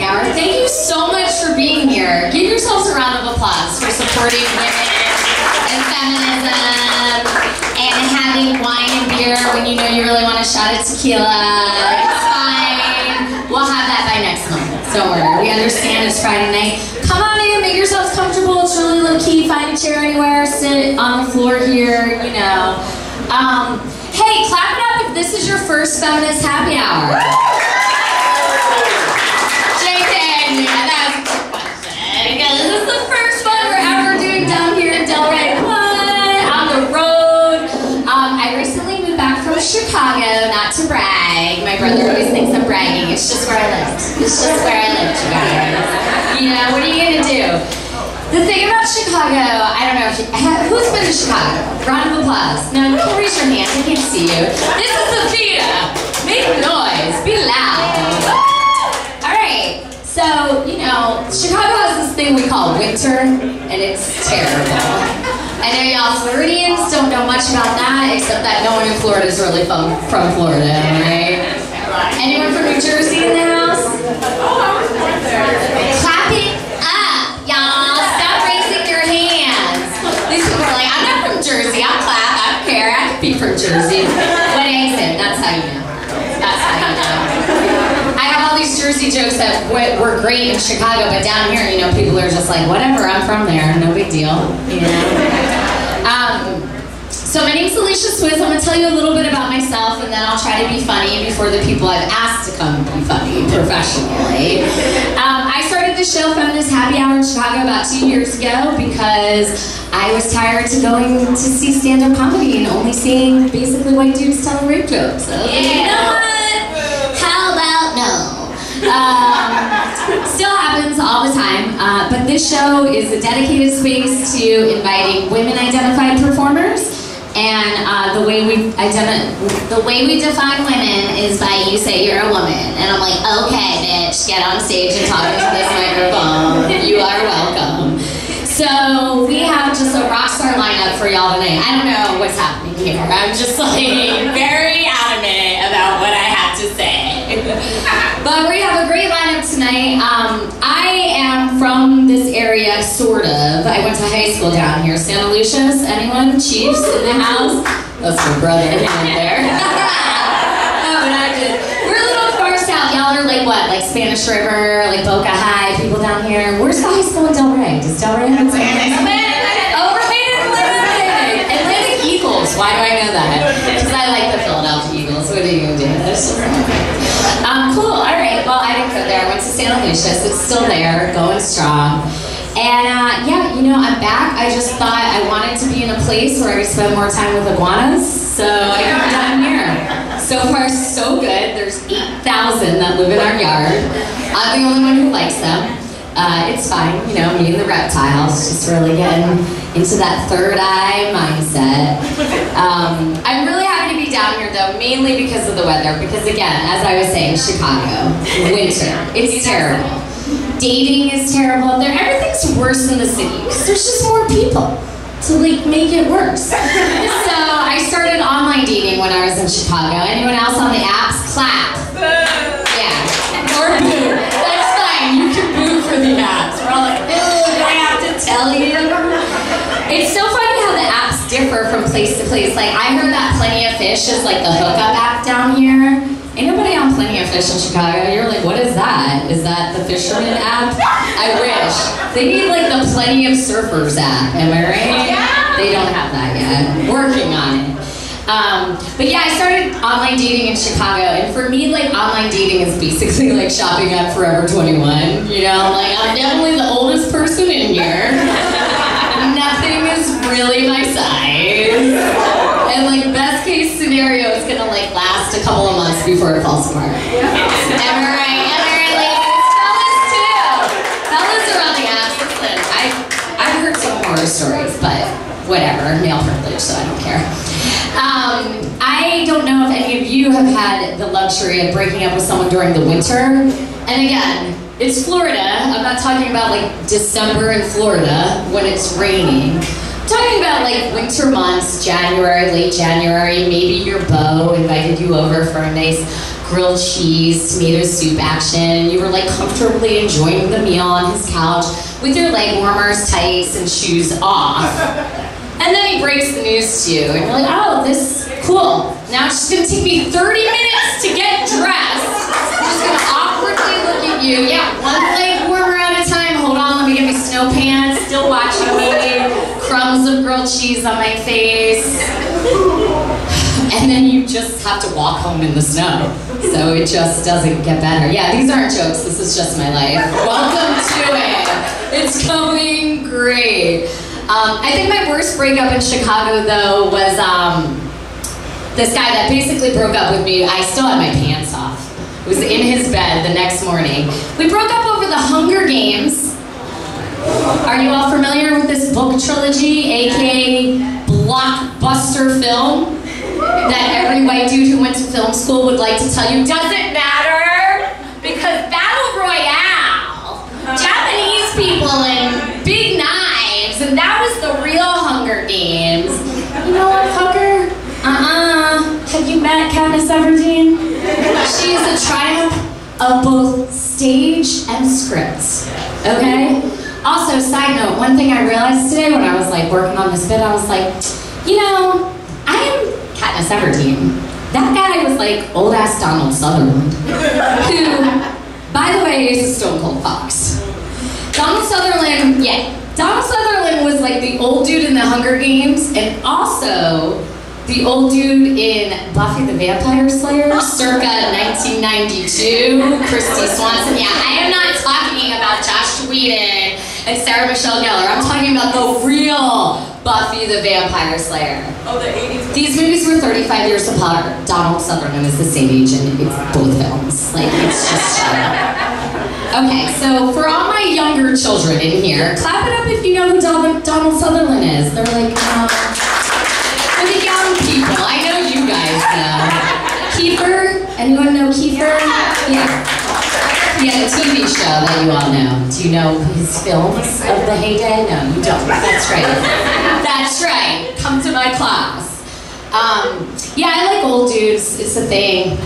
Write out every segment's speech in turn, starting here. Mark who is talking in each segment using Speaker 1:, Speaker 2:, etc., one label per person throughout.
Speaker 1: happy hour. Thank you so much for being here. Give yourselves a round of applause for supporting women and feminism and having wine and beer when you know you really want a shot of tequila. It's fine. We'll have that by next month. Don't worry. We understand it's Friday night. Come on in, make yourselves comfortable. It's really low key. Find a chair anywhere. Sit on the floor here, you know. Um, hey, clap it up if this is your first feminist happy hour. Chicago, not to brag. My brother always thinks I'm bragging. It's just where I lived. It's just where I lived, you guys. You know, what are you gonna do? The thing about Chicago, I don't know if you, who's been to Chicago? Round of applause. No, you can raise your hand. I can't see you. This is the theater. Make noise. Be loud. All right. So you know, Chicago has this thing we call winter, and it's terrible. I know y'all Floridians don't know much about that, except that no one in Florida is really from from Florida, right? Anyone from New Jersey in the house? Clap it up, y'all. Stop raising your hands. These people are like, I'm not from Jersey. I'll clap. I don't care. I could be from Jersey. What accent? That's how you know. That's how you know. I have all these Jersey jokes that were great in Chicago, but down here, you know, people are just like, whatever, I'm from there. No big deal. You know? So my name's Alicia Swizz. I'm going to tell you a little bit about myself, and then I'll try to be funny before the people I've asked to come be funny professionally. Um, I started the show Feminist Happy Hour in Chicago about two years ago because I was tired to going to see stand-up comedy and only seeing basically white dudes telling rape jokes. So, you know what? How about no? Um, still happens all the time, uh, but this show is a dedicated space to inviting women-identified performers. And uh, the way we identi- the way we define women is by you say you're a woman, and I'm like, okay, bitch, get on stage and talk into this microphone. You are welcome. So we have just a rock star lineup for y'all tonight. I don't know what's happening here. I'm just like very adamant about what I have to say. but we have a great lineup tonight. Um, I am from this area, sort of. I went to high school down here, Santa Lucia's. Anyone? Chiefs in the house? That's my brother right there. no, but I did. We're a little far south. Y'all are like what? Like Spanish River, like Boca High, people down here. Where's the high school in Delray? Does Delray have some? Oh, Atlantic. Atlantic Eagles. Why do I know that? Because I like the Philadelphia Eagles. What are you gonna do? That's just um, cool. All right. Well, I didn't go there. I it's still there, going strong. And uh, yeah, you know, I'm back. I just thought I wanted to be in a place where I could spend more time with iguanas, so I came down here. So far, so good. There's 8,000 that live in our yard. I'm the only one who likes them. Uh, it's fine, you know, me and the reptiles, just really getting into that third eye mindset. Um, I'm really happy to be down here though, mainly because of the weather, because again, as I was saying, Chicago, winter, it's terrible. Dating is terrible up there. Everything's worse in the city because there's just more people to like make it worse. so I started online dating when I was in Chicago. Anyone else on the apps? Clap. Yeah. Or boo. That's fine. You can boo for the apps. We're all like, oh, do I have to tell you? It's so funny how the apps differ from place to place. Like I heard that Plenty of Fish is like the hookup app down here. Anybody on Plenty of Fish in Chicago. You're like, what is that? Is that the fisherman app? I wish. They need like the Plenty of Surfers app. Am I right?
Speaker 2: Yeah.
Speaker 1: They don't have that yet. Working on it. Um, but yeah, I started online dating in Chicago, and for me, like online dating is basically like shopping at Forever 21. You know, like I'm definitely the scenario, it's gonna like last a couple of months before it falls apart. Am I right? Am I right, ladies? Fellas too. Fellas are on the apps. Listen, I I've heard some horror stories, but whatever, male privilege, so I don't care. Um, I don't know if any of you have had the luxury of breaking up with someone during the winter. And again, it's Florida. I'm not talking about like December in Florida when it's raining. Talking about like winter months, January, late January, maybe your beau invited you over for a nice grilled cheese, tomato soup action, you were like comfortably enjoying the meal on his couch with your leg warmers, tights, and shoes off. And then he breaks the news to you, and you're like, oh, this, cool. Now it's just gonna take me 30 minutes to get dressed. I'm just gonna awkwardly look at you. Yeah, one leg warmer at a time. Hold on, let me get my snow pants. Still watching me. Of grilled cheese on my face. And then you just have to walk home in the snow. So it just doesn't get better. Yeah, these aren't jokes. This is just my life. Welcome to it. It's going great. Um, I think my worst breakup in Chicago, though, was um, this guy that basically broke up with me. I still had my pants off. It was in his bed the next morning. We broke up over the Hunger Games. Are you all familiar with this book trilogy, aka blockbuster film? That every white dude who went to film school would like to tell you doesn't matter because Battle Royale, Japanese people and big knives, and that was the real Hunger Games. You know what, fucker? Uh-uh. Have you met Katniss Everdeen? She is a triumph of both stage and script. Okay? Also, side note, one thing I realized today when I was like working on this bit, I was like, you know, I am Katniss Everdeen. That guy was like old ass Donald Sutherland, who, by the way, is a stone cold fox. Donald Sutherland, yeah, Donald Sutherland was like the old dude in the Hunger Games, and also the old dude in Buffy the Vampire Slayer, circa 1992, Kristy Swanson. Yeah, I am not talking about Joss Whedon and Sarah Michelle Gellar. I'm talking about the real Buffy the Vampire Slayer.
Speaker 2: Oh, the 80s.
Speaker 1: These movies were 35 years apart. Donald Sutherland is the same age in both films. Like, it's just Okay, so for all my younger children in here, clap it up if you know who Donald, Donald Sutherland is. They're like, um, for the young people, I know you guys know. Kiefer? Anyone know Kiefer? Yeah. Yeah, the TV show that you all know. Do you know his films of the heyday? No, you don't. That's right. That's right. Come to my class. Um, yeah, I like old dudes. It's a thing.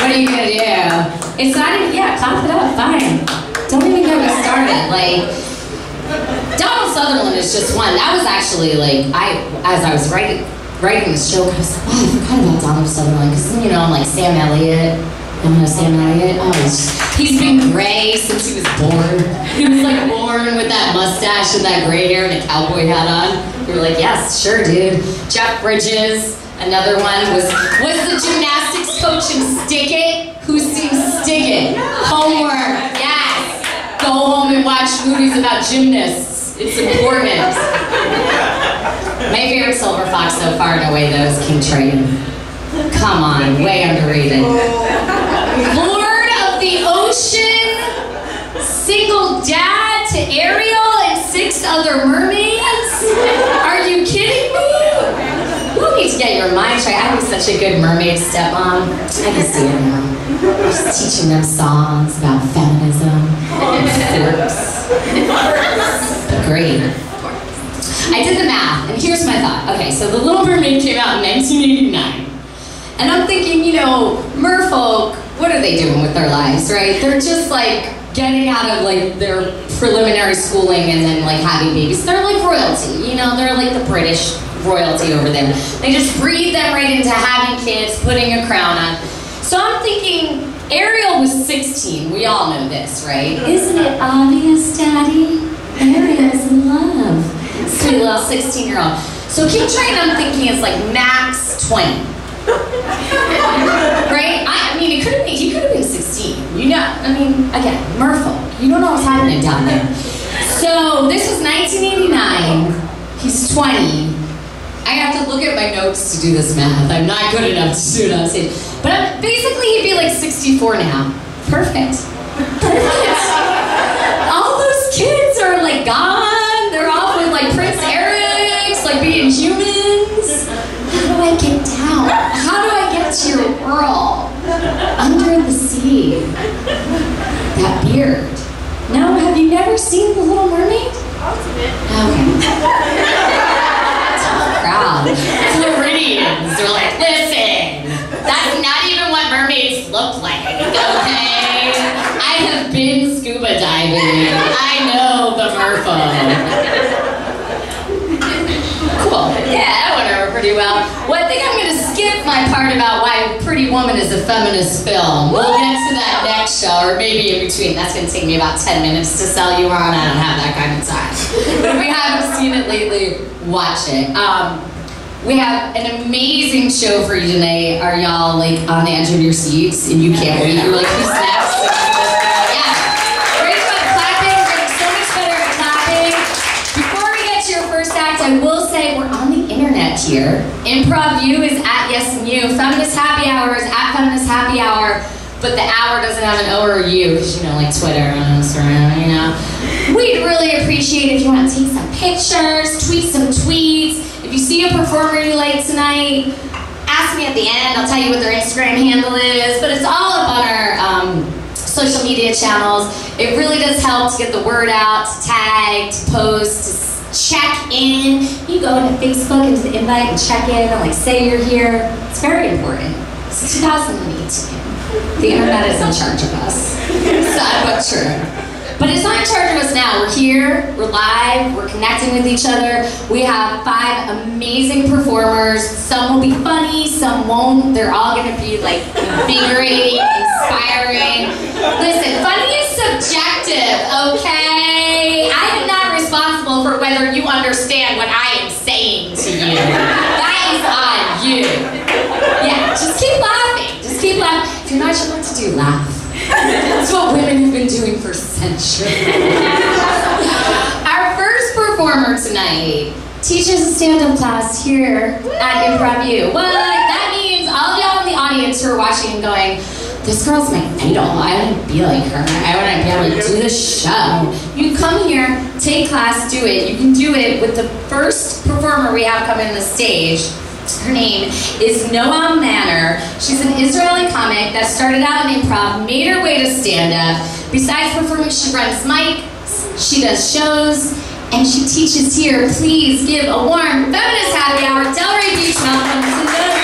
Speaker 1: What are you gonna do? It's not even, yeah, clap it up, fine. Don't even get me started. Like, Donald Sutherland is just one. That was actually like, I, as I was writing, writing this joke, I was like, oh, I forgot about Donald Sutherland. Because, you know, I'm like Sam Elliott. Elliott? Oh, he's, been gray since he was born. He was like born with that mustache and that gray hair and a cowboy hat on. We were like, yes, sure, dude. Jeff Bridges, another one, was was the gymnastics coach in Stick It. Who's seen Stick It? Homework, yes. Go home and watch movies about gymnasts. It's important. My favorite silver fox so far, no way, though, is King Triton. Come on, way underrated. I'd be such a good mermaid stepmom. I can see it now. Just teaching them songs about feminism and forks. Great. I did the math, and here's my thought. Okay, so The Little Mermaid came out in 1989. And I'm thinking, you know, merfolk, what are they doing with their lives, right? They're just like getting out of like their preliminary schooling and then like having babies. They're like royalty, you know, they're like the British royalty over there. They just breed them right into having kids, putting a crown on. So I'm thinking, Ariel was 16. We all know this, right? Isn't it obvious, Daddy? Ariel's in love. Sweet little 16 year old. So King Triton, I'm thinking, is like max 20 right? I, I, mean, it could have been, he could have been 16. You know, I mean, again, merfolk. You don't know what's happening down there. So this was 1989. He's 20. I have to look at my notes to do this math. I'm not good enough to do it on stage. But I'm, basically, he'd be like 64 now. Perfect. Perfect. All those kids are like gone. They're off with like Prince Eric's, like being humans. How do I get down? How do I get to your world? Under the sea. That beard. No, have you never seen The Little Mermaid? Okay. Tough crowd. Floridians. They're like, listen, that's not even what mermaids look plague, okay? I have been scuba diving. I know the merfolk. Cool. Yeah, that went over pretty well. Well, I think I'm going to skip my part about why Pretty Woman is a feminist film. We'll get to that next show, or maybe in between. That's going to take me about 10 minutes to sell you on. I don't have that kind of time. But if we haven't seen it lately, watch it. Um, we have an amazing show for you tonight. Are y'all like on the edge of your seats and you can't wait? You're like, who's next? Yeah. Great fun clapping. Getting so much better at clapping. Before we get to your first act, I will say we're on the internet here. Improv U is at Yes and You. Feminist Happy Hour is at Feminist Happy Hour. But the hour doesn't have an O or a U because you know, like Twitter and Instagram, you know. We'd really appreciate if you want to take some pictures, tweet some tweets. If you see a performer you like tonight, ask me at the end. I'll tell you what their Instagram handle is. But it's all up on our um, social media channels. It really does help to get the word out, to tag, to post, to check in. You go into Facebook into the invite and check in and like say you're here. It's very important. It's 2018. The internet is in charge of us. Sad but true. But it's not in charge of us now. We're here, we're live, we're connecting with each other. We have five amazing performers. Some will be funny, some won't. They're all gonna be like invigorating, inspiring. Listen, funny is subjective, okay? I am not responsible for whether you understand what I am saying to you. That is on you. Yeah, just keep laughing. Just keep laughing. You're not sure what to do, laugh. That's what women have been doing for centuries. Our first performer tonight teaches a stand-up class here at Improv U. What? That means all of y'all in the audience who are watching and going, this girl's my idol. I want to be like her. I want to be able to do the show. You come here, take class, do it. You can do it with the first performer we have come in the stage. Her name is Noam Manor. She's an Israeli comic that started out in improv, made her way to stand-up. Besides performing, she runs mics, she does shows, and she teaches here. Please give a warm feminist happy hour, Delray Beach welcome Malcolm,